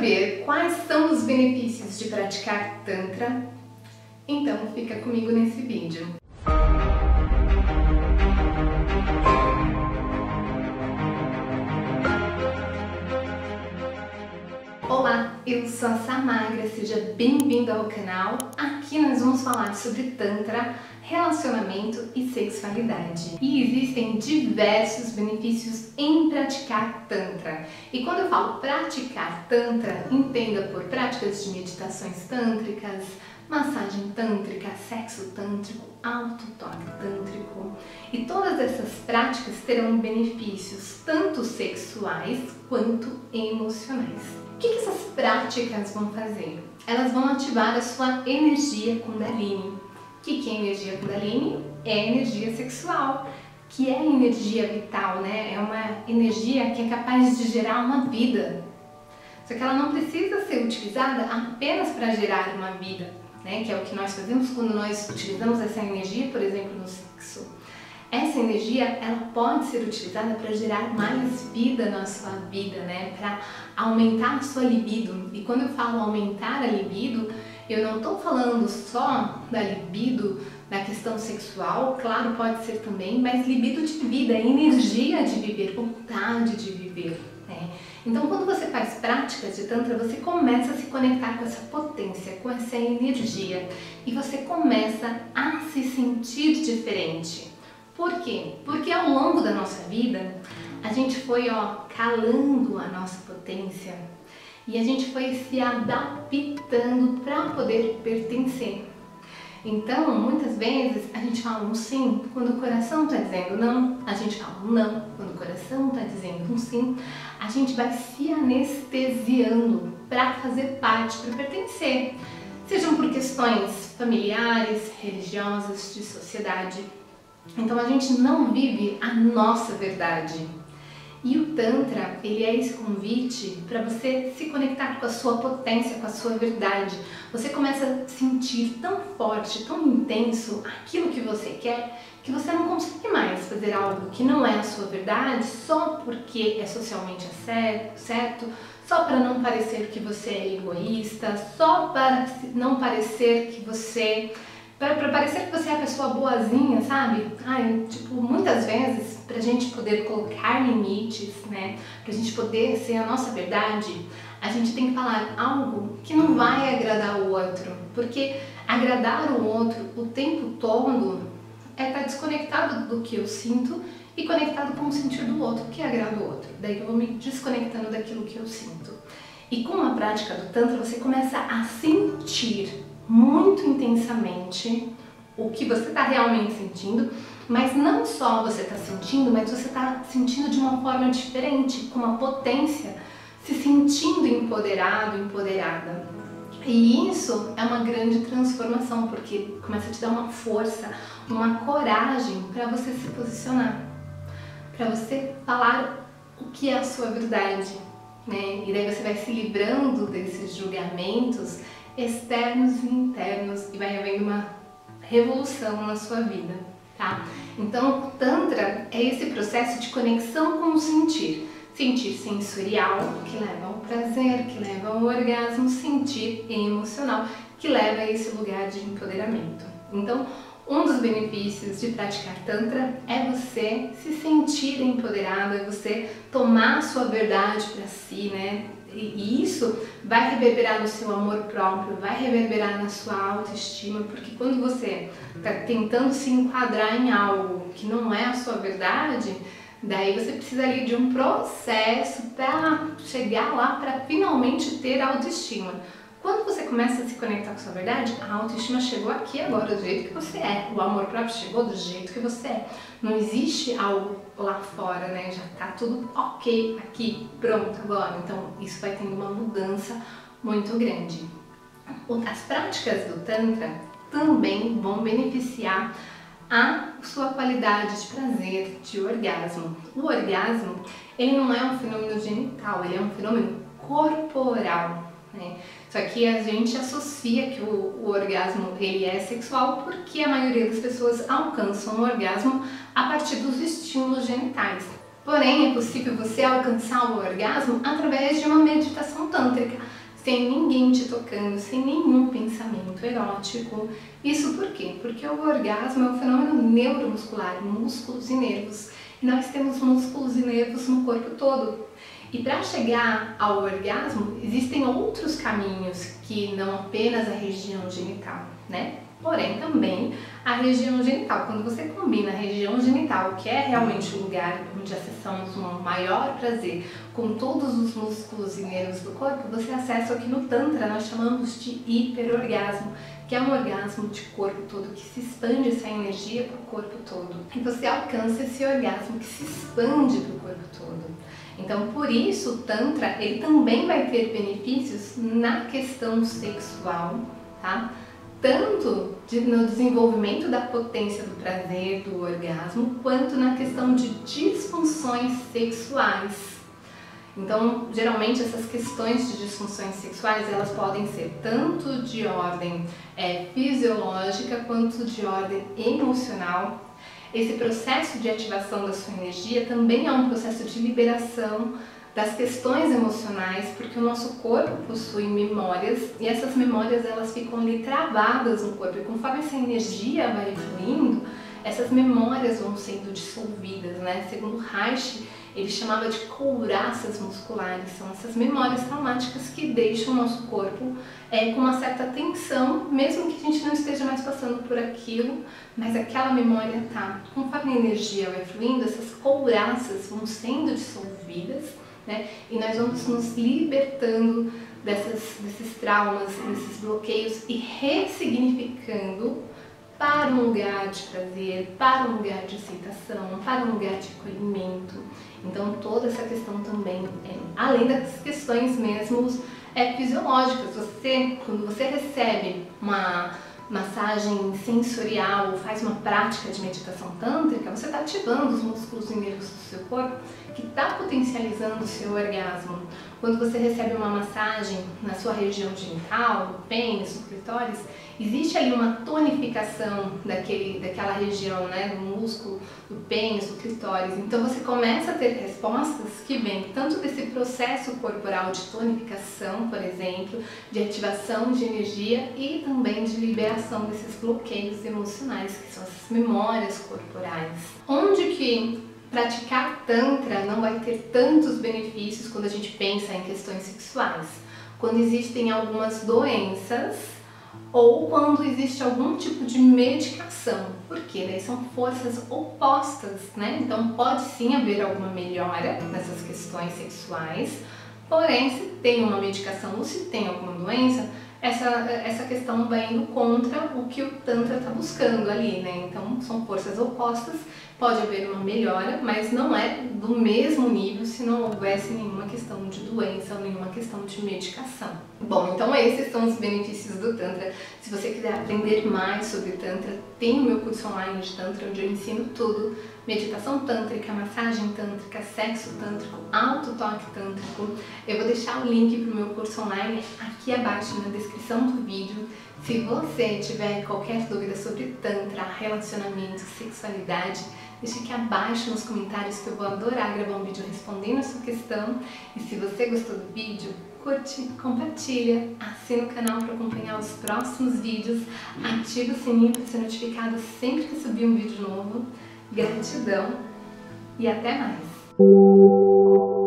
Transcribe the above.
saber quais são os benefícios de praticar Tantra? Então fica comigo nesse vídeo. Eu sou a Samagra, seja bem-vindo ao canal. Aqui nós vamos falar sobre Tantra, relacionamento e sexualidade. E existem diversos benefícios em praticar Tantra. E quando eu falo praticar Tantra, entenda por práticas de meditações tântricas, massagem tântrica, sexo tântrico, autotoque tântrico. E todas essas práticas terão benefícios tanto sexuais quanto emocionais. O que, que essas práticas vão fazer? Elas vão ativar a sua energia Kundalini. O que, que é energia Kundalini? É energia sexual, que é energia vital, né? É uma energia que é capaz de gerar uma vida. Só que ela não precisa ser utilizada apenas para gerar uma vida né? Que é o que nós fazemos quando nós utilizamos essa energia, por exemplo, no sexo. Essa energia, ela pode ser utilizada para gerar mais vida na sua vida, né? Para aumentar a sua libido. E quando eu falo aumentar a libido, eu não estou falando só da libido da questão sexual, claro, pode ser também, mas libido de vida, energia de viver, vontade de viver. Né? Então, quando você faz práticas de Tantra, você começa a se conectar com essa potência, com essa energia e você começa a se sentir diferente. Por quê? Porque ao longo da nossa vida, a gente foi ó, calando a nossa potência e a gente foi se adaptando para poder pertencer. Então, muitas vezes a gente fala um sim quando o coração está dizendo não, a gente fala um não quando o coração está dizendo um sim, a gente vai se anestesiando para fazer parte, para pertencer, sejam por questões familiares, religiosas, de sociedade. Então a gente não vive a nossa verdade. E o Tantra, ele é esse convite para você se conectar com a sua potência, com a sua verdade. Você começa a sentir tão forte, tão intenso aquilo que você quer, que você não consegue mais fazer algo que não é a sua verdade só porque é socialmente certo, só para não parecer que você é egoísta, só para não parecer que você para parecer que você é a pessoa boazinha, sabe? Ai, tipo, muitas vezes, pra gente poder colocar limites, né? Pra gente poder ser a nossa verdade, a gente tem que falar algo que não vai agradar o outro. Porque agradar o outro o tempo todo é estar tá desconectado do que eu sinto e conectado com o sentir do outro, que agrada o outro. Daí eu vou me desconectando daquilo que eu sinto. E com a prática do Tantra, você começa a sentir muito intensamente o que você está realmente sentindo, mas não só você está sentindo, mas você está sentindo de uma forma diferente, com uma potência, se sentindo empoderado, empoderada. E isso é uma grande transformação, porque começa a te dar uma força, uma coragem para você se posicionar, para você falar o que é a sua verdade, né? E daí você vai se livrando desses julgamentos externos e internos e vai havendo uma revolução na sua vida, tá? Então, o Tantra é esse processo de conexão com o sentir. Sentir sensorial, que leva ao prazer, que leva ao orgasmo, sentir emocional, que leva a esse lugar de empoderamento. Então, um dos benefícios de praticar Tantra é você se sentir empoderado, é você tomar a sua verdade para si, né? E isso vai reverberar no seu amor próprio, vai reverberar na sua autoestima, porque quando você está tentando se enquadrar em algo que não é a sua verdade, daí você precisa ali de um processo para chegar lá para finalmente ter autoestima. Quando você começa a se conectar com sua verdade, a autoestima chegou aqui agora, do jeito que você é. O amor próprio chegou do jeito que você é. Não existe algo lá fora, né? Já tá tudo ok aqui, pronto agora. Então isso vai tendo uma mudança muito grande. As práticas do Tantra também vão beneficiar a sua qualidade de prazer, de orgasmo. O orgasmo, ele não é um fenômeno genital, ele é um fenômeno corporal. Né? Só que a gente associa que o, o, orgasmo ele é sexual porque a maioria das pessoas alcançam o orgasmo a partir dos estímulos genitais. Porém, é possível você alcançar o orgasmo através de uma meditação tântrica sem ninguém te tocando, sem nenhum pensamento erótico. Isso por quê? Porque o orgasmo é um fenômeno neuromuscular, músculos e nervos. E nós temos músculos e nervos no corpo todo. E para chegar ao orgasmo, existem outros caminhos que não apenas a região genital, né? Porém, também a região genital. Quando você combina a região genital, que é realmente o lugar onde acessamos um maior prazer, com todos os músculos e nervos do corpo, você acessa o que no Tantra nós chamamos de hiperorgasmo, que é um orgasmo de corpo todo, que se expande essa energia para o corpo todo. E você alcança esse orgasmo que se expande para o corpo todo. Então, por isso, o Tantra ele também vai ter benefícios na questão sexual, tá? Tanto de, no desenvolvimento da potência do prazer, do orgasmo, quanto na questão de disfunções sexuais. Então, geralmente essas questões de disfunções sexuais, elas podem ser tanto de ordem é, fisiológica quanto de ordem emocional esse processo de ativação da sua energia também é um processo de liberação das questões emocionais, porque o nosso corpo possui memórias e essas memórias elas ficam ali travadas no corpo e conforme essa energia vai fluindo, essas memórias vão sendo dissolvidas, né? Segundo Reich, ele chamava de couraças musculares, são essas memórias traumáticas que deixam o nosso corpo é, com uma certa tensão, mesmo que a gente não esteja mais passando por aquilo, mas aquela memória tá. Conforme a energia vai fluindo, essas couraças vão sendo dissolvidas, né? E nós vamos nos libertando dessas, desses traumas, desses bloqueios e ressignificando para um lugar de prazer, para um lugar de aceitação, para um lugar de acolhimento. Então toda essa questão também, é, além das questões mesmo é, fisiológicas, você quando você recebe uma massagem sensorial ou faz uma prática de meditação tântrica, você está ativando os músculos e nervos do seu corpo que está potencializando o seu orgasmo. Quando você recebe uma massagem na sua região genital, pênis, clitóris, existe ali uma tonificação daquele, daquela região, né, do músculo, do pênis, do clitóris. Então você começa a ter respostas que vêm tanto desse processo corporal de tonificação, por exemplo, de ativação de energia e também de liberação desses bloqueios emocionais, que são essas memórias corporais. Onde que praticar Tantra não vai ter tantos benefícios quando a gente pensa em questões sexuais. Quando existem algumas doenças ou quando existe algum tipo de medicação, porque daí são forças opostas, né? Então pode sim haver alguma melhora nessas questões sexuais, porém se tem uma medicação ou se tem alguma doença, essa, essa questão vai indo contra o que o Tantra está buscando ali, né? Então são forças opostas, pode haver uma melhora, mas não é do mesmo nível se não houvesse nenhuma questão de doença ou nenhuma questão de medicação. Bom, então esses são os benefícios do Tantra. Se você quiser aprender mais sobre Tantra, tem o meu curso online de Tantra, onde eu ensino tudo meditação tântrica, massagem tântrica, sexo tântrico, autotoque tântrico. Eu vou deixar o link para o meu curso online aqui abaixo na descrição do vídeo. Se você tiver qualquer dúvida sobre tantra, relacionamento, sexualidade, deixe aqui abaixo nos comentários que eu vou adorar gravar um vídeo respondendo a sua questão. E se você gostou do vídeo, curte, compartilha, assina o canal para acompanhar os próximos vídeos, ativa o sininho para ser notificado sempre que subir um vídeo novo. Gratidão e até mais!